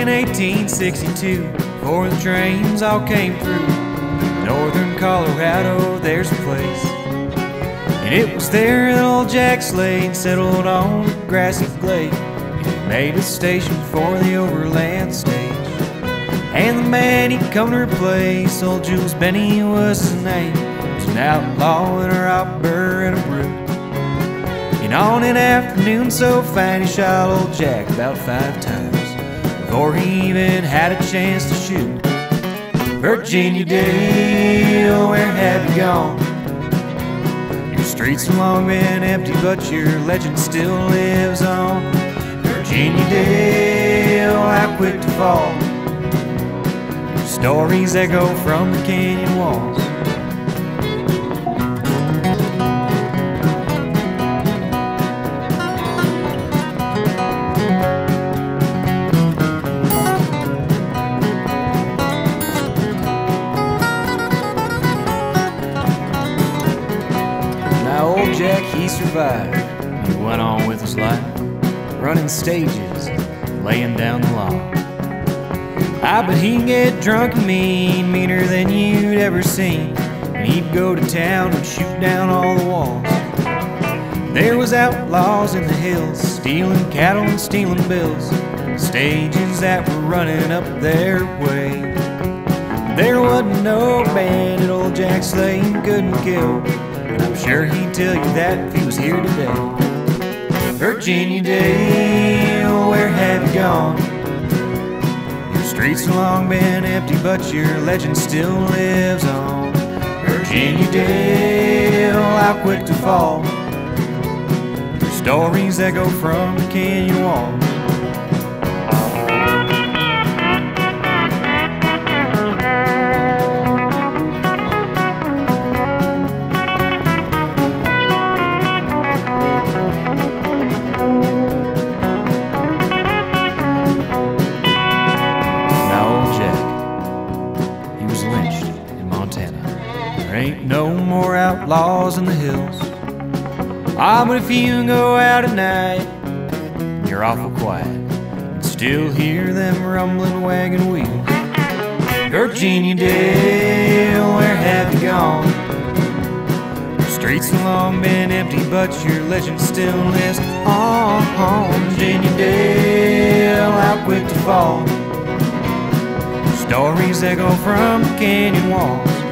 in 1862, before the trains all came through. Northern Colorado, there's a place. And it was there that old Jack Slade settled on a grassy glade. And he made a station for the overland stage. And the man he'd come to replace, old Jules Beni was his name. He was an outlaw and a robber and a brute. And on an afternoon so fine, he shot old Jack about five times before he even had a chance to shoot. Virginia Dale, where have you gone? Your streets have long been empty, but your legend still lives on. Virginia Dale, how quick to fall. Stories echo from the canyon walls. Jack, he survived. He went on with his life, running stages, laying down the law. I bet he'd get drunk and mean, meaner than you'd ever seen. And he'd go to town and shoot down all the walls. There was outlaws in the hills, stealing cattle and stealing bills. Stages that were running up their way. There wasn't no bandit old Jack Slade couldn't kill. And I'm sure he'd tell you that if he was here today. Virginia Dale, where have you gone? Your streets have long been empty, but your legend still lives on. Virginia Dale, oh, how quick to fall. Stories that go from the canyon wall. No more outlaws in the hills. Ah, but if you go out at night, you're awful quiet. And still hear them rumbling wagon wheels. Virginia Dale, where have you gone? Streets have long been empty, but your legend still lives on. Virginia Dale, how quick to fall. Stories echo from canyon walls.